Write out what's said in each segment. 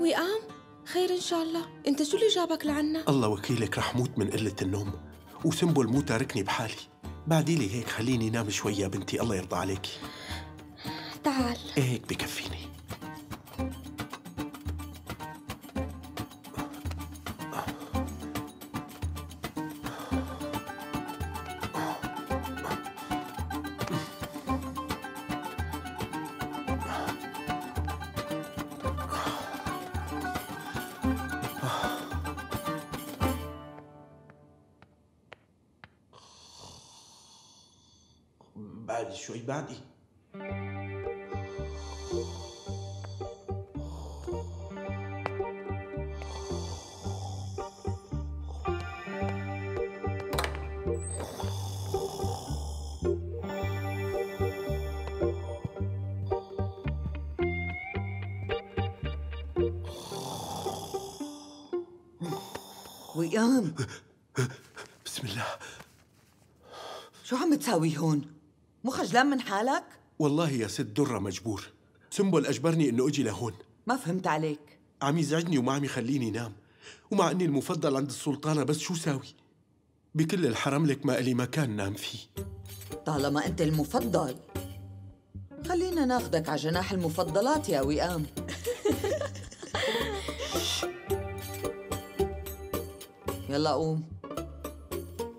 وئام خير إن شاء الله. أنت شو اللي جابك لعنا؟ الله وكيلك رح موت من قلة النوم. وسنبل مو تاركني بحالي. بعدي لي هيك خليني نام شوي يا بنتي. الله يرضى عليك. تعال. هيك بكفيني. بعد شوي بعدي. وئام بسم الله. شو عم تساوي هون؟ مو خجلان من حالك؟ والله يا ست درة مجبور. سنبل أجبرني إنه أجي لهون. ما فهمت عليك. عم يزعجني وما عم يخليني نام. ومع إني المفضل عند السلطانة بس شو ساوي؟ بكل الحرم لك ما إلي مكان نام فيه. طالما أنت المفضل. خلينا ناخدك على جناح المفضلات يا وئام. يلا قوم.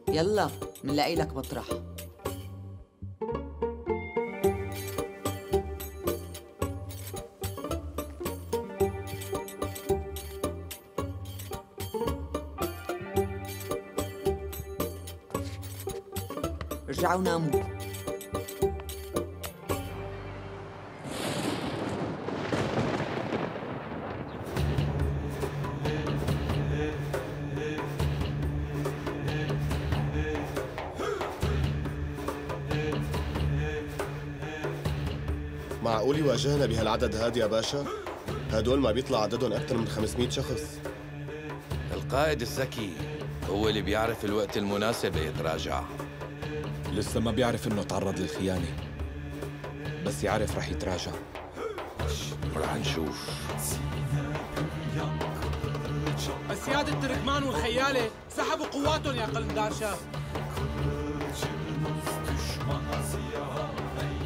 يلا منلاقي لك مطرح ارجعوا ناموا معقول يواجهنا بهالعدد هاد يا باشا؟ هدول ما بيطلع عددهم أكثر من 500 شخص القائد الذكي هو اللي بيعرف الوقت المناسب ليتراجع لسه ما بيعرف إنه تعرض للخيانة. بس يعرف رح يتراجع. رح نشوف. السيادة التركمان والخيالة سحبوا قواتهم يا قلندار شاه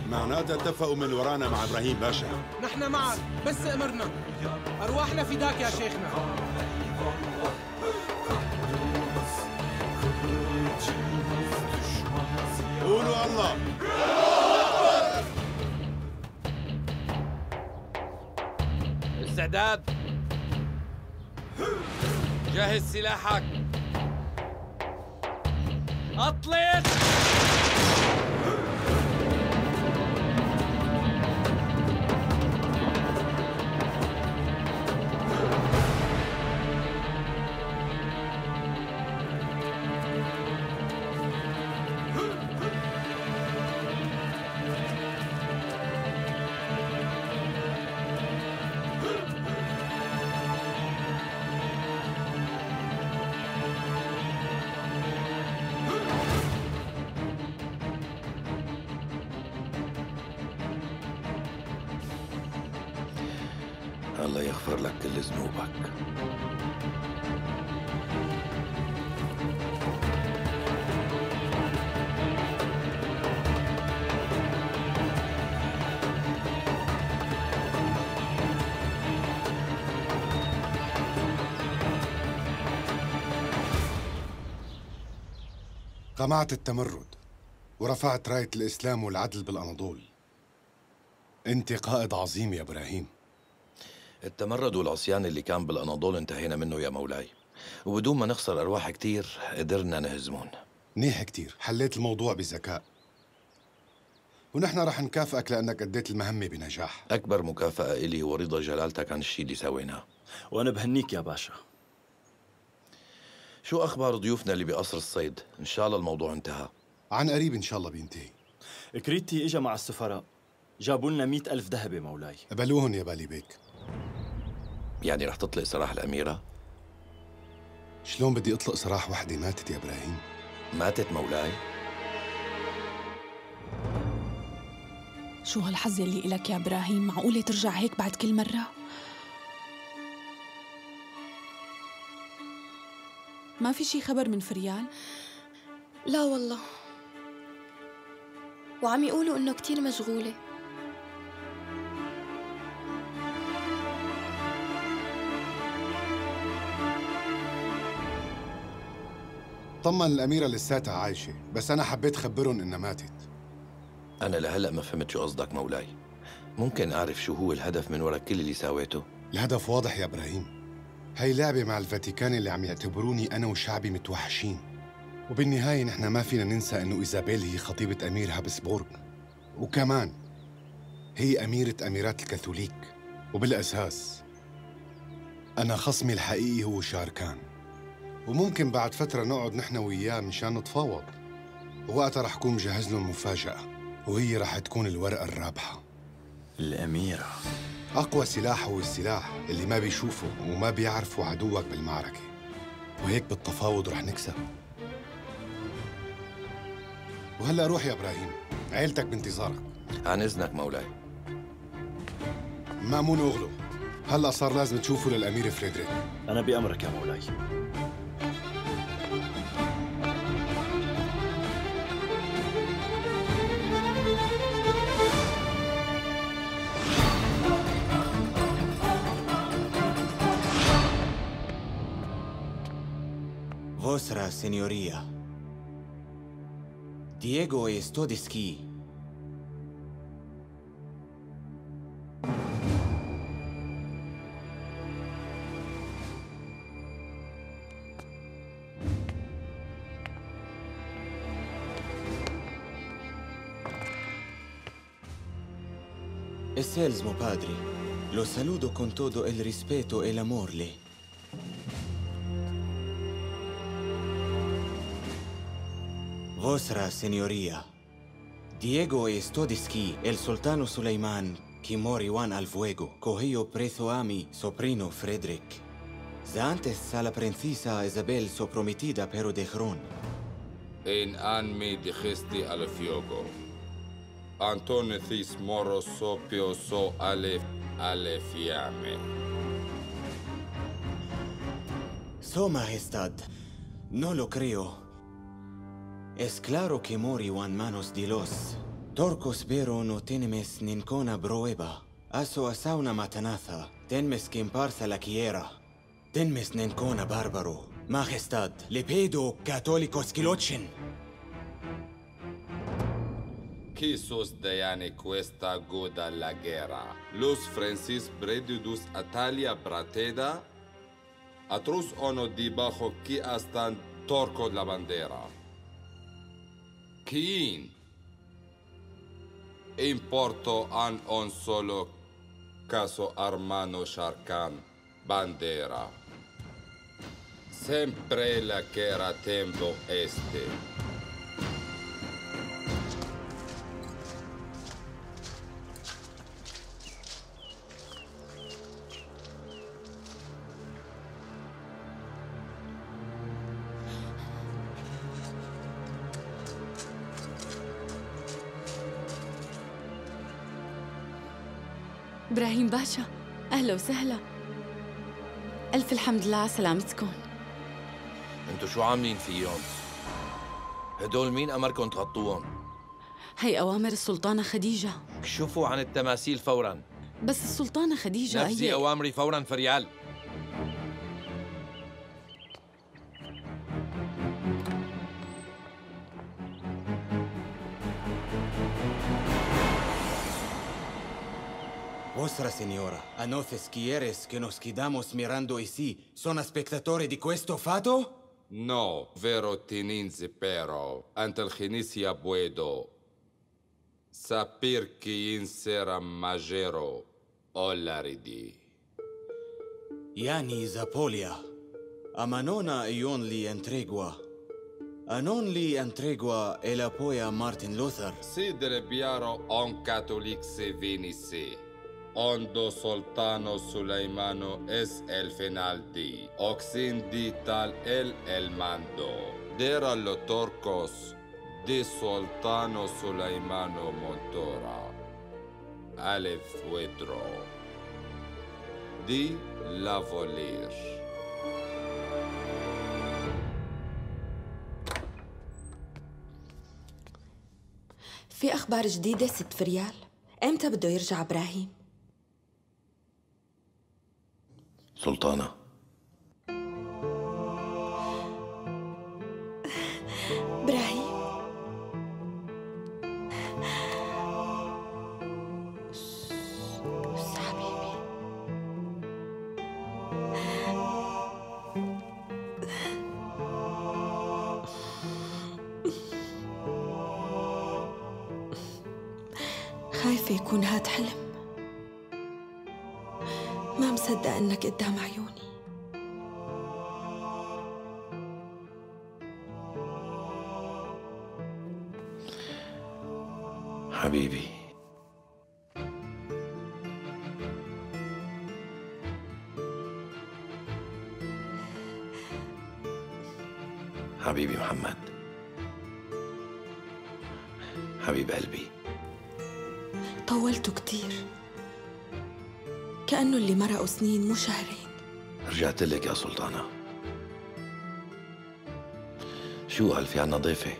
معناتها اتفقوا من ورانا مع إبراهيم باشا. نحن معك بس أمرنا. أرواحنا فداك يا شيخنا. الله استعداد؟ جهز سلاحك. قمعت التمرد ورفعت راية الإسلام والعدل بالأناضول. أنت قائد عظيم يا إبراهيم. التمرد والعصيان اللي كان بالأناضول انتهينا منه يا مولاي. وبدون ما نخسر أرواح كتير قدرنا نهزمهم منيح كتير. حليت الموضوع بذكاء. ونحن رح نكافئك لأنك أديت المهمة بنجاح. أكبر مكافأة إلي هو رضا جلالتك عن الشيء اللي سويناه. وأنا بهنيك يا باشا. شو أخبار ضيوفنا اللي بقصر الصيد؟ إن شاء الله الموضوع انتهى عن قريب إن شاء الله بينتهي كريتي إجا مع السفراء جابوا لنا مئة ألف ذهبة مولاي قبلوهن يا بالي بيك يعني رح تطلق سراح الأميرة؟ شلون بدي أطلق سراح وحدة ماتت يا إبراهيم ماتت مولاي؟ شو هالحظ اللي إلك يا إبراهيم معقولة ترجع هيك بعد كل مرة؟ ما في شي خبر من فريال؟ لا والله. وعم يقولوا إنه كتير مشغولة. طمن الأميرة لساتها عايشة بس أنا حبيت خبرهم إنها ماتت. أنا لهلأ ما فهمت شو قصدك مولاي. ممكن أعرف شو هو الهدف من وراء كل اللي ساويته؟ الهدف واضح يا إبراهيم. هي لعبة مع الفاتيكان اللي عم يعتبروني أنا وشعبي متوحشين. وبالنهاية نحن ما فينا ننسى إنه إيزابيل هي خطيبة أمير هابسبورغ. وكمان هي أميرة أميرات الكاثوليك. وبالأساس أنا خصمي الحقيقي هو شاركان وممكن بعد فترة نقعد نحن وياه مشان نتفاوض. ووقتها رح كون مجهز لهم مفاجأة. وهي رح تكون الورقة الرابحة. الأميرة. أقوى سلاح هو السلاح اللي ما بيشوفه وما بيعرفه عدوك بالمعركة. وهيك بالتفاوض رح نكسب. وهلا روح يا إبراهيم عيلتك بانتظارك. عن إذنك مولاي. مأمون أغلو هلا صار لازم تشوفه للأمير فريدريك. أنا بأمرك يا مولاي. vostra signoria. Diego e sto de padre. Lo saludo con tutto il rispetto e el Vostra Signoria. Diego Estodeschi, el sultano Suleiman, que moriwan al fuego, cogió preso a mi sobrino Frederick. Antes a la princesa Isabel so prometida pero dejaron. En anmi dijiste al fuego. Antonethis moro sopio so alef alefiame. So majestad, no lo creo. Es claro que mori wan manos de los. Torcos pero no tenemos ninguna prueba. Aso asa una matanza. Tenmes que imparsa la quiera. Tenmes ninguna bárbaro. Majestad, le pedo católicos quilochen. Quisos deane questa goda la guerra. Los Francis bredidus Atalia Brateda. Atrus ono debajo que astan torco la bandera. Keen. Importó a un solo caso hermano Sharkan Bandera. Siempre la que era tempo este. باشا أهلا وسهلا. ألف الحمد لله على سلامتكم. انتو شو عاملين فيهم؟ هدول مين أمركم تغطوهم؟ هي أوامر السلطانة خديجة. كشفوا عن التماثيل فورا. بس السلطانة خديجة نفذي هي أوامري فورا فريال Nostra Signora, a noces quieres che nos quedamos mirando e sì, sono spettatore di questo fatto? No, vero teninzi però, antel inicia buedo. Sapir chi in sera magero, ollaridi. Iani Zapolia, a manona ion li entregua. A non li entregua e la poia Martin Luther. Si delebiaro on catolic se venisse. ondo Sultano Suleimano es el final di, tal el el mando. Dera lo torcos di Sultano Suleimano Montora. Alef Fuedro. Di la volir. في أخبار جديدة ست فريال؟ إمتى بده يرجع إبراهيم؟ سلطانة. ما مصدق إنك قدام عيوني. حبيبي. حبيبي محمد. حبيب قلبي. طولتوا كتير. كأنه اللي مرقوا سنين مو شهرين. رجعت لك يا سلطانة. شو قال في عنا ضيفة؟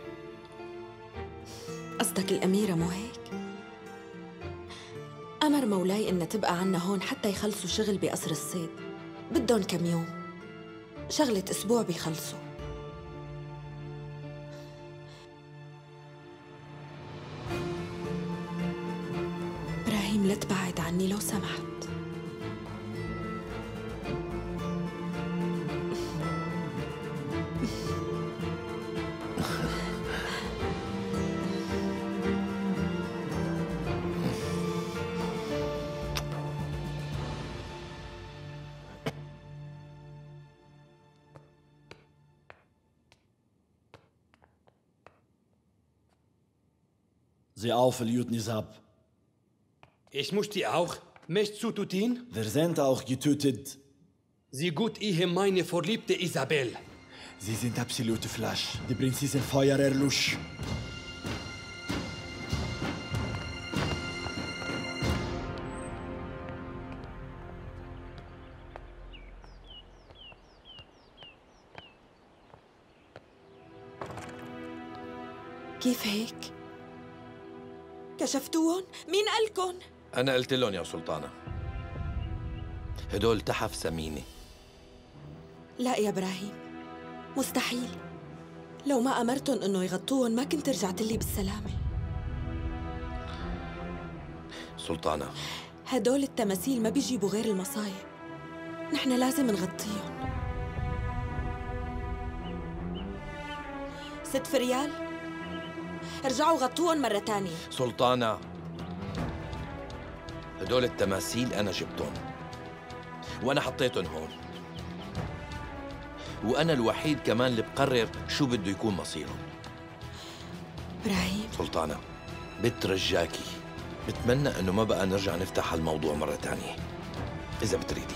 قصدك الأميرة مو هيك؟ أمر مولاي إنها تبقى عنا هون حتى يخلصوا شغل بقصر الصيد. بدهم كم يوم. شغلة أسبوع بيخلصوا. Sie auf, Nizab. Ich muss die auch mich zutun? Wir sind auch getötet. Sie gut ihr meine verliebte Isabel. Sie sind absolute Flasch. Die Prinzessin Feuer كشفتوهم؟ مين قالكن؟ أنا قلت لهم يا سلطانة. هدول تحف سمينة. لا يا إبراهيم مستحيل. لو ما أمرتن إنه يغطوهم ما كنت رجعت لي بالسلامة. سلطانة. هدول التماثيل ما بيجيبوا غير المصايب. نحن لازم نغطيهم. ست فريال؟ ارجعوا غطوهم مرة تانية. سلطانة هدول التماثيل أنا جبتهم. وأنا حطيتهم هون. وأنا الوحيد كمان اللي بقرر شو بده يكون مصيرهم. إبراهيم. سلطانة بترجاكي. بتمنى إنه ما بقى نرجع نفتح هالموضوع مرة تانية. إذا بتريدي.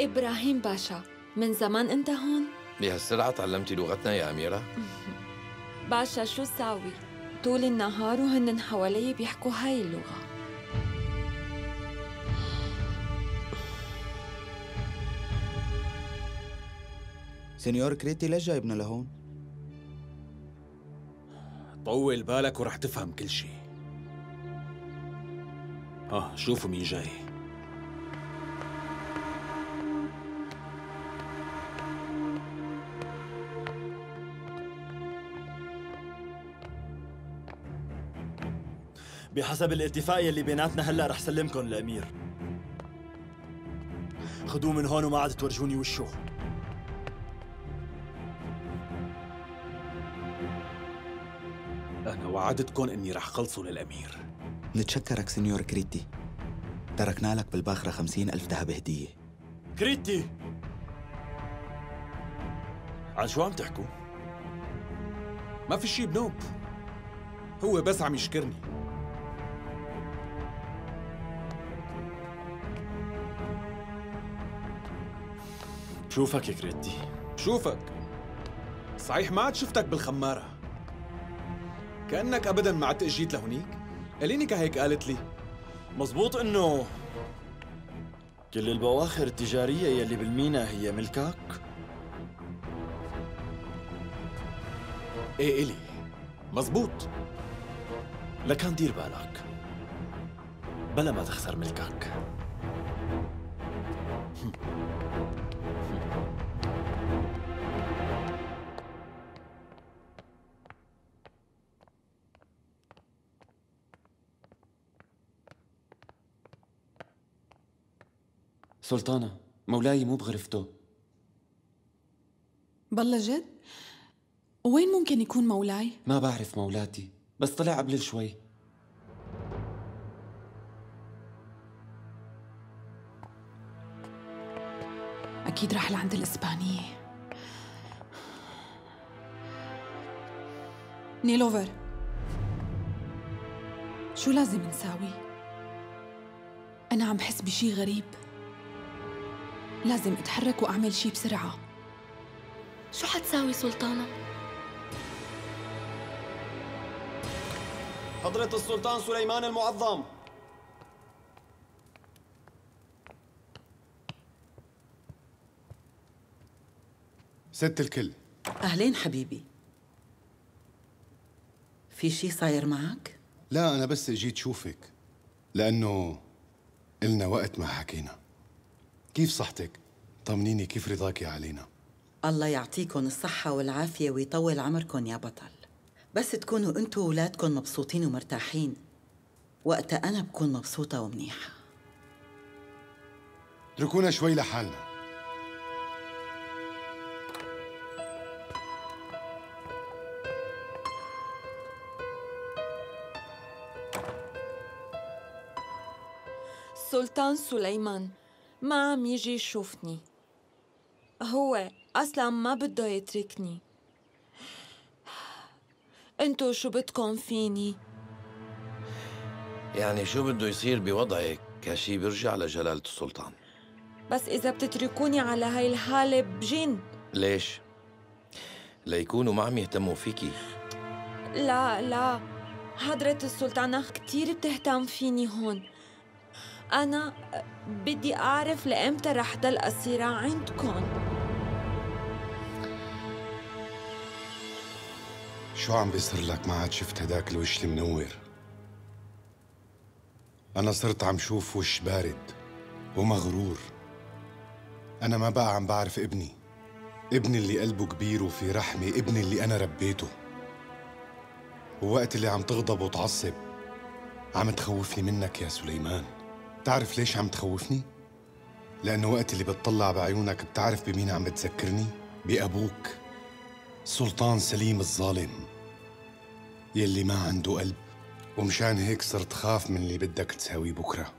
إبراهيم باشا من زمان أنت هون؟ بهالسرعة تعلمتي لغتنا يا أميرة؟ باشا شو ساوي؟ طول النهار وهن حوالي بيحكوا هاي اللغة سينيور كريتي ليش جايبنا لهون؟ طول بالك ورح تفهم كل شيء آه شوفوا مين جاي بحسب الاتفاقية اللي بيناتنا هلا رح سلمكم الأمير خدوه من هون وما عاد تورجوني وشه أنا وعدتكم إني رح خلصه للأمير. نتشكرك سينيور كريتي. تركنا لك بالباخرة خمسين ألف ذهب هدية. كريتي! عن شو عم تحكوا؟ ما في شي بنوب. هو بس عم يشكرني. شوفك يا كريتي. شوفك. صحيح ما عاد شفتك بالخمارة. كأنك أبدا ما عدت إجيت لهونيك. ألينيكا هيك قالت لي. مزبوط إنه كل البواخر التجارية يلي بالمينا هي ملكك؟ إيه إلي. مزبوط. لكان دير بالك. بلا ما تخسر ملكك سلطانة مولاي مو بغرفته بالله جد؟ وين ممكن يكون مولاي؟ ما بعرف مولاتي بس طلع قبل شوي أكيد راح لعند الإسبانية نيلوفر شو لازم نساوي؟ أنا عم بحس بشي غريب لازم أتحرك وأعمل شي بسرعة. شو حتساوي سلطانة؟ حضرة السلطان سليمان المعظم. ست الكل. أهلين حبيبي. في شي صاير معك؟ لا أنا بس جيت شوفك لأنه إلنا وقت ما حكينا. كيف صحتك؟ طمنيني كيف رضاكي علينا؟ الله يعطيكم الصحة والعافية ويطول عمركم يا بطل. بس تكونوا أنتوا وولادكم مبسوطين ومرتاحين. وقتها أنا بكون مبسوطة ومنيحة. اتركونا شوي لحالنا. السلطان سليمان ما عم يجي يشوفني هو أصلا ما بده يتركني. انتو شو بدكم فيني؟ يعني شو بده يصير بوضعك؟ كشي بيرجع لجلالة السلطان. بس إذا بتتركوني على هاي الحالة بجن. ليش؟ ليكونوا ما عم يهتموا فيكي. لا لا. حضرة السلطانة كتير بتهتم فيني هون. أنا بدي أعرف لإمتى رح ضل أسيرة عندكم. شو عم بيصير لك؟ ما عاد شفت هداك الوش المنور. أنا صرت عم شوف وش بارد ومغرور. أنا ما بقى عم بعرف ابني. ابني اللي قلبه كبير وفي رحمة ابني اللي أنا ربيته. ووقت اللي عم تغضب وتعصب عم تخوفني منك يا سليمان. تعرف ليش عم تخوفني؟ لأنه وقت اللي بتطلع بعيونك بتعرف بمين عم بتذكرني؟ بأبوك سلطان سليم الظالم يلي ما عنده قلب ومشان هيك صرت خاف من اللي بدك تساويه بكرة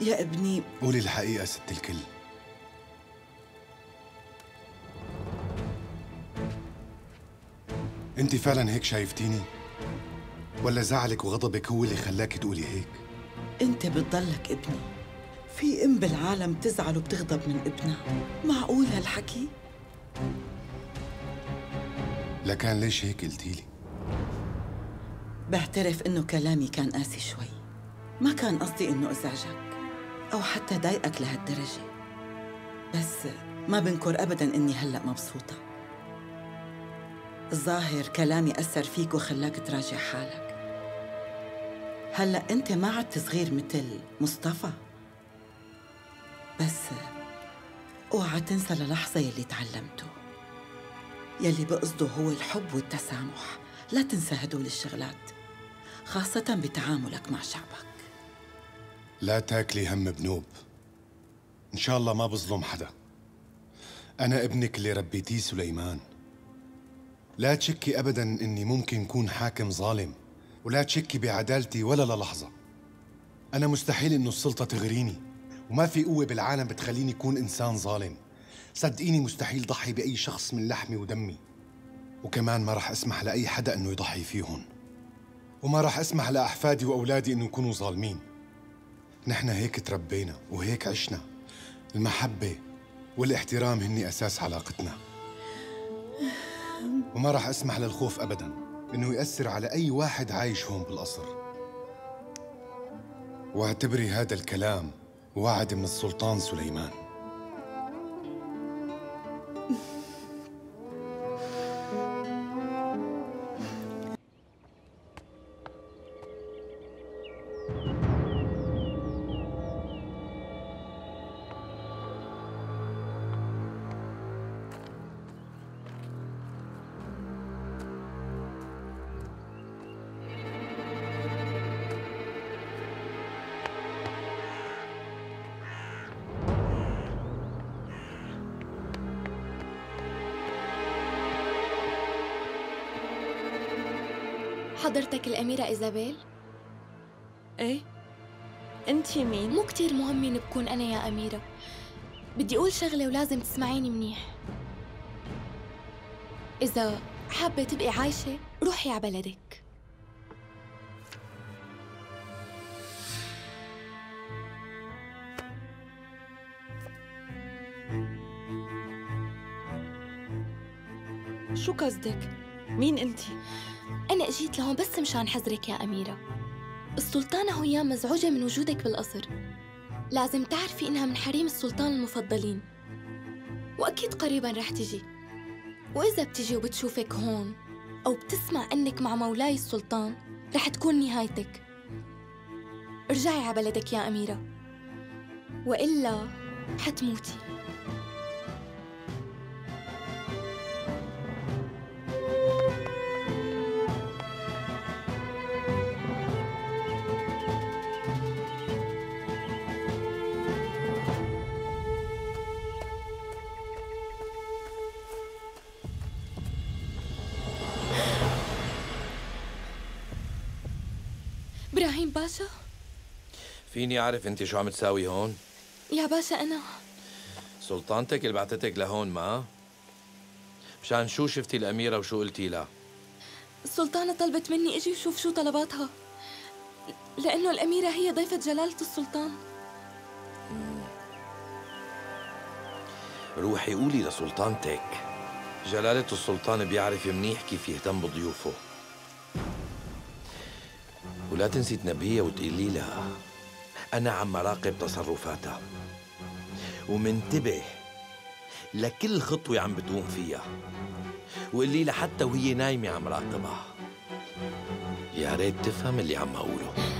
يا ابني قولي الحقيقة ست الكل انت فعلا هيك شايفتيني؟ ولا زعلك وغضبك هو اللي خلاك تقولي هيك؟ انت بتضلك ابني. في ام بالعالم تزعل وبتغضب من ابنها. معقول هالحكي؟ لكان ليش هيك قلتي لي؟ بعترف إنه كلامي كان قاسي شوي. ما كان قصدي إنه أزعجك أو حتى ضايقك لهالدرجة. بس ما بنكر ابدا إني هلأ مبسوطة. الظاهر كلامي أثر فيك وخلاك تراجع حالك. هلا انت ما عدت صغير مثل مصطفى. بس اوعى تنسى للحظة يلي تعلمته يلي بقصده هو الحب والتسامح. لا تنسى هدول الشغلات خاصة بتعاملك مع شعبك. لا تاكلي هم بنوب. إن شاء الله ما بظلم حدا. أنا ابنك اللي ربيتيه سليمان. لا تشكي أبدا إني ممكن كون حاكم ظالم. ولا تشكي بعدالتي ولا للحظة. أنا مستحيل إنه السلطة تغريني وما في قوة بالعالم بتخليني كون إنسان ظالم. صدقيني مستحيل ضحي بأي شخص من لحمي ودمي. وكمان ما رح أسمح لأي حدا إنه يضحي فيهم. وما رح أسمح لأحفادي وأولادي إنه يكونوا ظالمين. نحن هيك تربينا وهيك عشنا. المحبة والاحترام هني أساس علاقتنا. وما رح أسمح للخوف أبدا. إنه يأثر على أي واحد عايش هون بالقصر. واعتبري هذا الكلام وعد من السلطان سليمان. حضرتك الأميرة إيزابيل؟ إيه أنت مين؟ مو كتير مهم مين بكون أنا يا أميرة بدي أقول شغلة ولازم تسمعيني منيح إذا حابة تبقي عايشة روحي على بلدك شو قصدك؟ مين انت؟ أنا أجيت لهون بس مشان حذرك يا أميرة. السلطانة هيام مزعوجة من وجودك بالقصر لازم تعرفي إنها من حريم السلطان المفضلين. وأكيد قريبا رح تجي. وإذا بتجي وبتشوفك هون أو بتسمع إنك مع مولاي السلطان رح تكون نهايتك. ارجعي على بلدك يا أميرة. وإلا حتموتي. إبراهيم باشا فيني أعرف أنت شو عم تساوي هون؟ يا باشا أنا. سلطانتك اللي بعتتك لهون ما؟ مشان شو شفتي الأميرة وشو قلتي لها؟ السلطانة طلبت مني أجي وشوف شو طلباتها. لأنه الأميرة هي ضيفة جلالة السلطان. روحي قولي لسلطانتك. جلالة السلطان بيعرف منيح كيف يهتم بضيوفه. ولا تنسي تنبهيها وتقولي لها. أنا عم راقب تصرفاتها. ومنتبه لكل خطوة عم بتقوم فيها. وقولي لها حتى وهي نايمة عم راقبها. يا ريت تفهم اللي عم أقوله.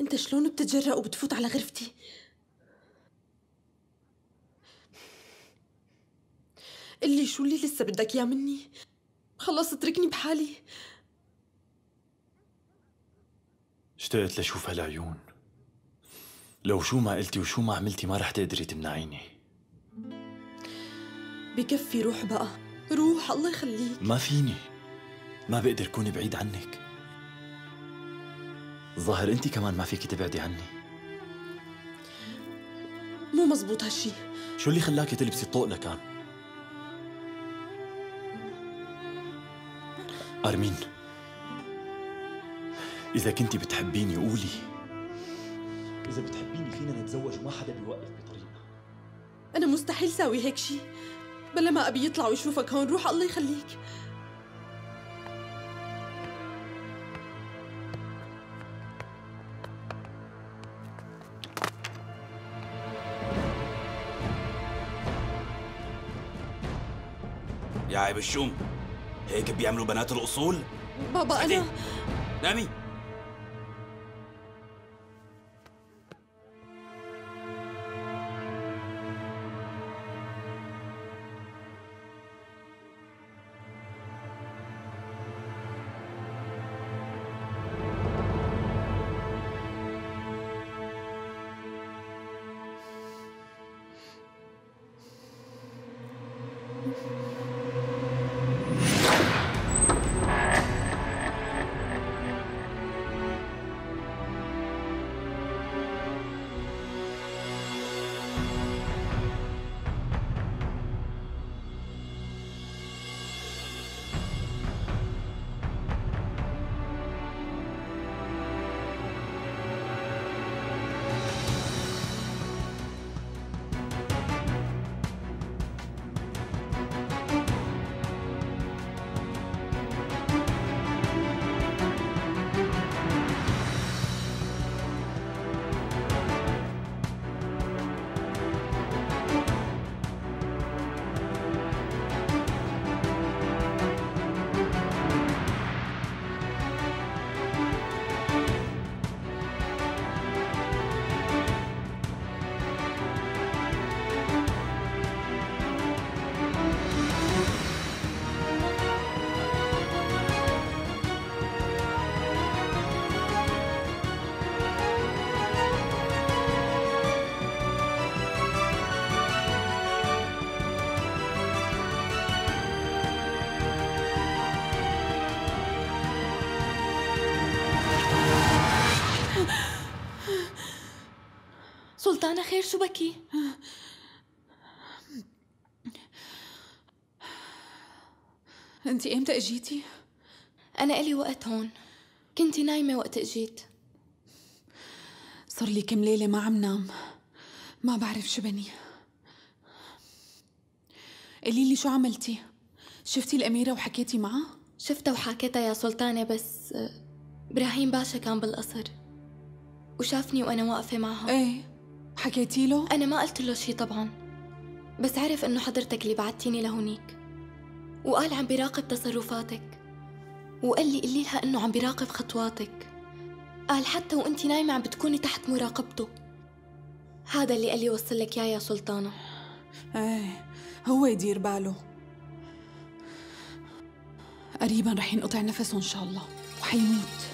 انت شلون بتتجرأ وبتفوت على غرفتي؟ قلي شو اللي لسه بدك اياه مني؟ خلص اتركني بحالي. اشتقت لشوف هالعيون. لو شو ما قلتي وشو ما عملتي ما رح تقدري تمنعيني. بكفي روح بقى. روح الله يخليك. ما فيني. ما بقدر كون بعيد عنك. ظاهر انت كمان ما فيك تبعدي عني. مو مزبوط هالشي. شو اللي خلاكي تلبسي الطوق لكان أرمين إذا كنتي بتحبيني قولي. إذا بتحبيني فينا نتزوج وما حدا بيوقف بطريقنا أنا مستحيل ساوي هيك شي. بلا ما أبي يطلع ويشوفك هون روح الله يخليك. يا عيب الشوم. هيك بيعملوا بنات الأصول؟ بابا أنا نامي. سلطانة خير شو بكي؟ أنت إمتى أجيتي؟ أنا إلي وقت هون كنتي نايمة وقت إجيت صار لي كم ليلة ما عم نام ما بعرف شو بني قولي لي شو عملتي؟ شفتي الأميرة وحكيتي معها؟ شفتها وحكيتها يا سلطانة بس إبراهيم باشا كان بالقصر وشافني وأنا واقفة معها إيه حكيتي له؟ أنا ما قلت له شي طبعا بس عرف إنه حضرتك اللي بعتيني لهونيك. وقال عم بيراقب تصرفاتك. وقال لي قلي لها إنه عم بيراقب خطواتك. قال حتى وإنتي نايمة عم بتكوني تحت مراقبته. هذا اللي قال لي وصل لك يا يا سلطانة. إيه هو يدير باله. قريبا رح ينقطع نفسه إن شاء الله. وحيموت.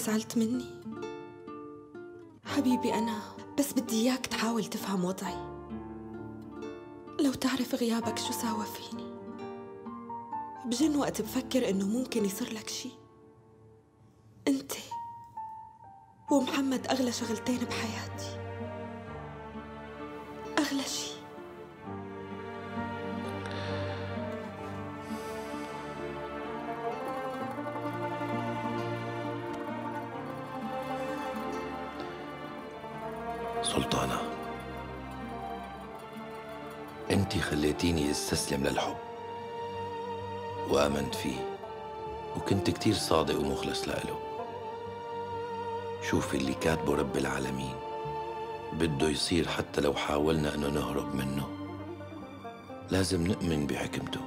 زعلت مني. حبيبي أنا بس بدي إياك تحاول تفهم وضعي. لو تعرف غيابك شو ساوى فيني. بجن وقت بفكر إنه ممكن يصير لك شي. أنت ومحمد أغلى شغلتين بحياتي. أغلى شي. استسلم للحب. وآمنت فيه. وكنت كتير صادق ومخلص لإله. شوفي اللي كاتبه رب العالمين. بده يصير حتى لو حاولنا إنه نهرب منه. لازم نؤمن بحكمته.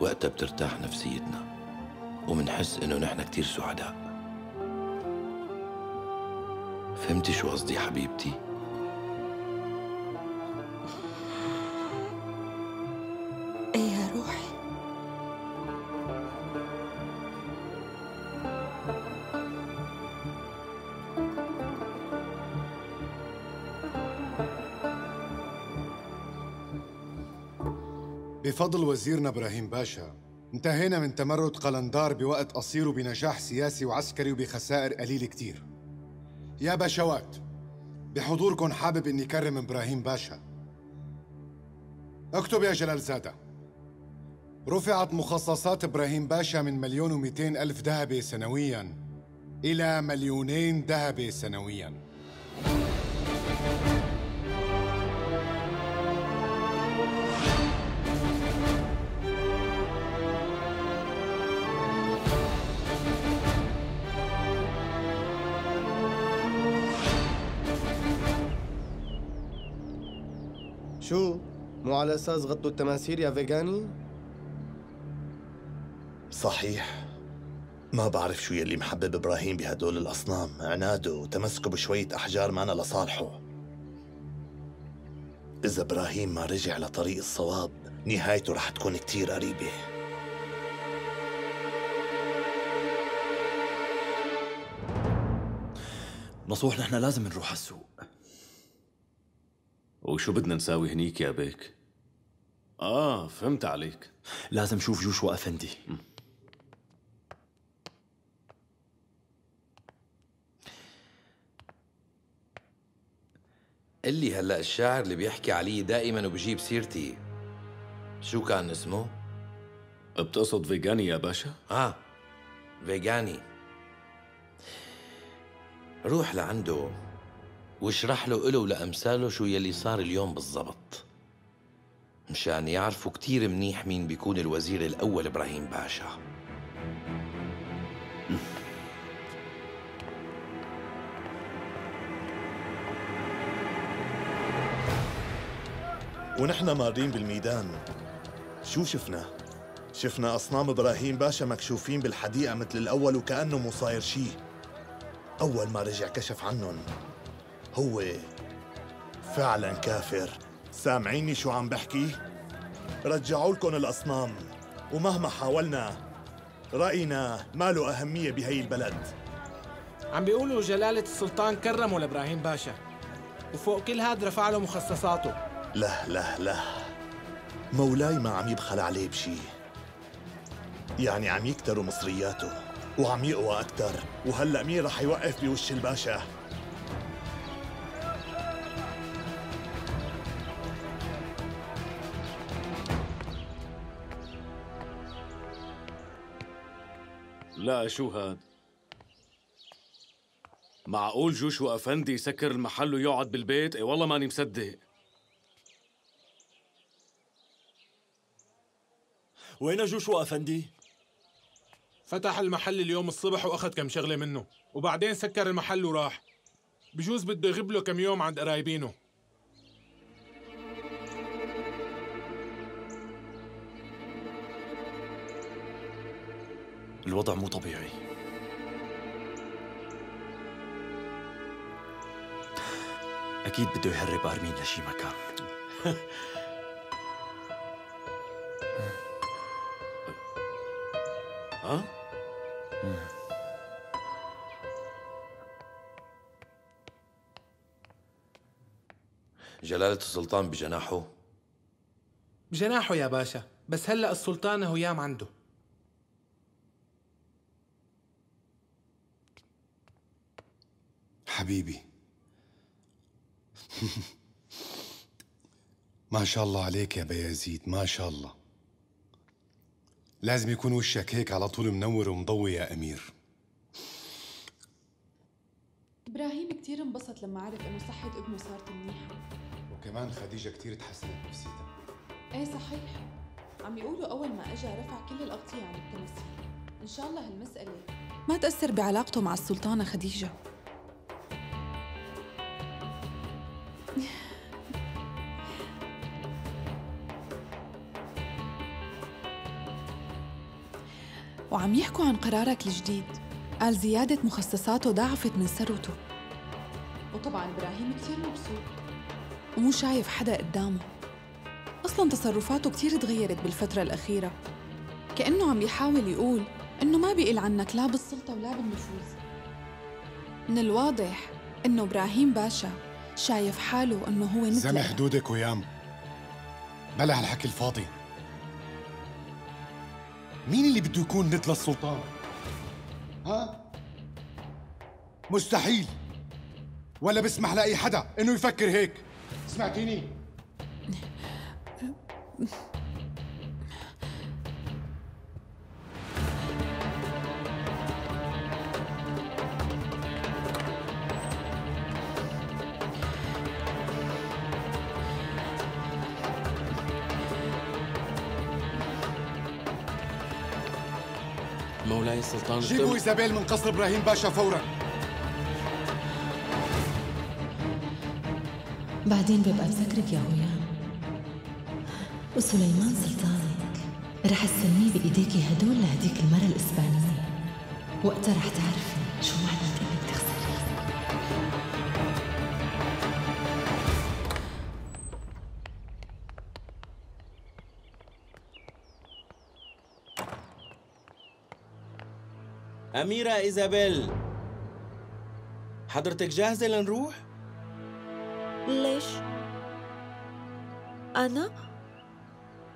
وقتها بترتاح نفسيتنا. ومنحس إنه نحن كتير سعداء. فهمتي شو قصدي حبيبتي؟ بفضل وزيرنا إبراهيم باشا انتهينا من تمرد قلندار بوقت قصير وبنجاح سياسي وعسكري وبخسائر قليلة كتير. يا باشوات بحضوركم حابب إني كرم إبراهيم باشا. اكتب يا جلال زادة. رفعت مخصصات إبراهيم باشا من مليون ومئتين ألف ذهبة سنويا إلى مليونين ذهبة سنويا. شو؟ مو على أساس غطوا التماثيل يا فيجاني؟ صحيح. ما بعرف شو يلي محبب إبراهيم بهدول الأصنام. عناده وتمسكه بشوية أحجار معنا لصالحه. إذا إبراهيم ما رجع لطريق الصواب نهايته رح تكون كتير قريبة. نصوح نحن لازم نروح على السوق. وشو بدنا نساوي هنيك يا بيك؟ آه فهمت عليك لازم شوف جوشوا أفندي قل لي هلا الشاعر اللي بيحكي علي دائما وبجيب سيرتي شو كان اسمه؟ بتقصد فيجاني يا باشا؟ آه فيجاني روح لعنده واشرح له إله ولأمثاله شو يلي صار اليوم بالضبط. مشان يعرفوا كتير منيح مين بيكون الوزير الأول إبراهيم باشا. ونحن مارين بالميدان. شو شفنا؟ شفنا أصنام إبراهيم باشا مكشوفين بالحديقة مثل الأول وكأنه مو صاير شي. أول ما رجع كشف عنهم. هو فعلا كافر. سامعيني شو عم بحكي؟ رجعوا لكم الأصنام ومهما حاولنا رأينا ما له أهمية بهي البلد. عم بيقولوا جلالة السلطان كرموا لإبراهيم باشا وفوق كل هاد رفع له مخصصاته. لا لا لا. مولاي ما عم يبخل عليه بشي. يعني عم يكتروا مصرياته وعم يقوى أكتر. وهلأ مين رح يوقف بوش الباشا؟ لا شو هاد معقول جوشو أفندي يسكر المحل ويقعد بالبيت؟ اي والله ماني مصدق وين جوشو أفندي؟ فتح المحل اليوم الصبح وأخذ كم شغلة منه وبعدين سكر المحل وراح بجوز بده يغيب له كم يوم عند قرايبينه الوضع مو طبيعي. أكيد بده يهرب أرمين لشي مكان. ها؟ جلالة السلطان بجناحه؟ بجناحه يا باشا بس هلأ السلطانة هيام عنده. حبيبي. ما شاء الله عليك يا بيازيد ما شاء الله. لازم يكون وشك هيك على طول منور ومضوي يا أمير. إبراهيم كتير انبسط لما عرف إنه صحة ابنه صارت منيحة. وكمان خديجة كتير تحسنت نفسيتها. إيه صحيح. عم يقولوا أول ما أجا رفع كل الأغطية عن التمثيل إن شاء الله هالمسألة ما تأثر بعلاقته مع السلطانة خديجة. وعم يحكوا عن قرارك الجديد. قال زيادة مخصصاته ضاعفت من ثروته وطبعا إبراهيم كتير مبسوط. ومو شايف حدا قدامه. أصلا تصرفاته كتير تغيرت بالفترة الأخيرة. كأنه عم يحاول يقول إنه ما بيقل عنك لا بالسلطة ولا بالنفوذ. من الواضح إنه إبراهيم باشا شايف حاله إنه هو مثل زمي حدودك ويام. بلا هالحكي الفاضي. مين اللي بده يكون مثل السلطان؟ ها؟ مستحيل ولا بسمح لأي حدا إنه يفكر هيك سمعتيني؟ مولاي السلطان. جيبوا إيزابيل من قصر إبراهيم باشا فورا. بعدين ببقى بذكرك يا هويان وسليمان سلطانك رح تسلميه بإيديكي هدول لهديك المرة الإسبانية. وقتها رح تعرفي أميرة إيزابيل حضرتك جاهزة لنروح؟ ليش؟ أنا؟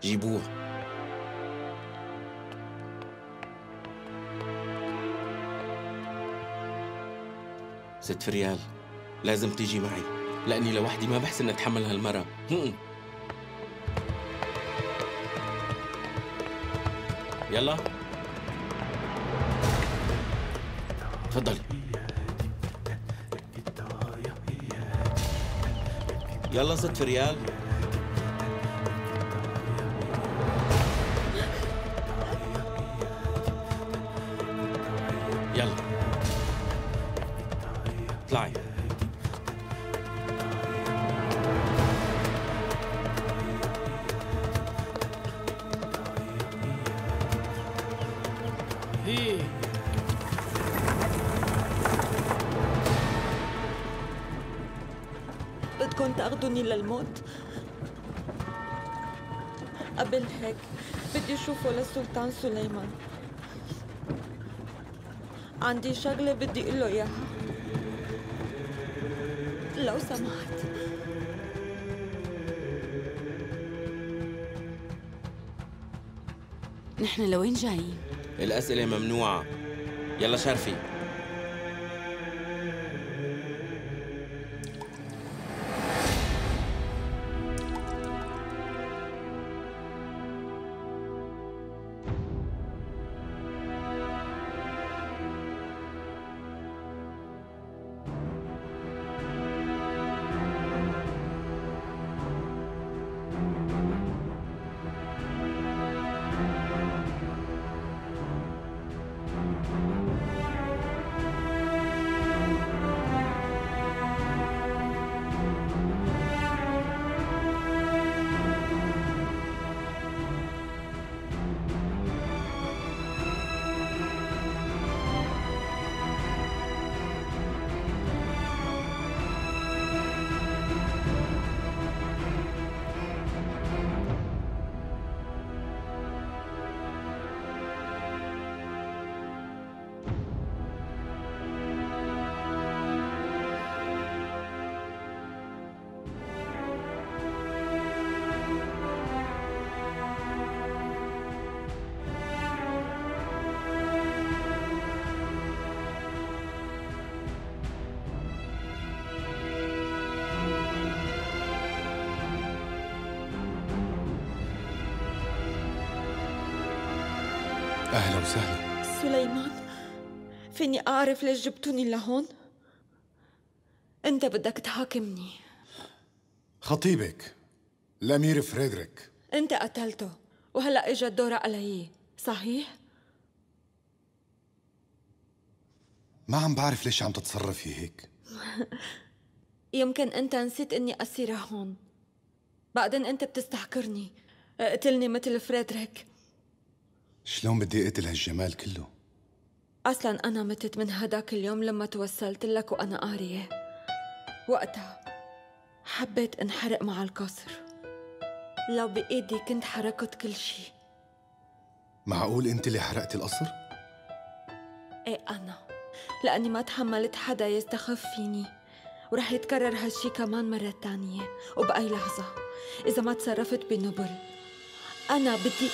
جيبوه ست فريال لازم تيجي معي لأني لوحدي ما بحسن أتحمل هالمرة. يلا تفضلي. يلا ست فريال اشوفه للسلطان سليمان عندي شغلة بدي أقول له اياها لو سمحت نحن لوين جايين؟ الأسئلة ممنوعة. يلا شرفي. أهلا وسهلا. سليمان فيني أعرف ليش جبتوني لهون؟ أنت بدك تحاكمني. خطيبك الأمير فريدريك. أنت قتلته وهلأ إجا الدور علي صحيح؟ ما عم بعرف ليش عم تتصرفي هيك. يمكن أنت نسيت إني أسيرة هون. بعدين أنت بتستحقرني. اقتلني مثل فريدريك. شلون بدي أقتل هالجمال كله؟ أصلا أنا متت من هداك اليوم لما توسلت لك وأنا قارية. وقتها حبيت انحرق مع القصر لو بإيدي كنت حركت كل شي. معقول أنت اللي حرقتي القصر؟ إيه أنا. لأني ما تحملت حدا يستخف فيني. ورح يتكرر هالشي كمان مرة تانية. وبأي لحظة إذا ما تصرفت بنبل أنا بدي